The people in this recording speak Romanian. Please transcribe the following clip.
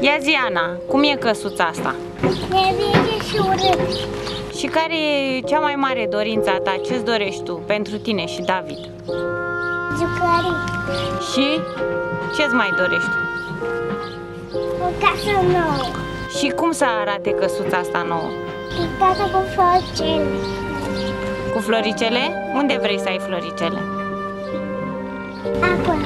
Ia zi, Ana, cum e căsuța asta? Ne vine și urât. Și care e cea mai mare dorință ta? Ce-ți dorești tu pentru tine și David? Jucării. Și ce-ți mai dorești? O casă nouă. Și cum să arate căsuța asta nouă? Pintată cu floricele. Cu floricele? Unde vrei să ai floricele? Acolo.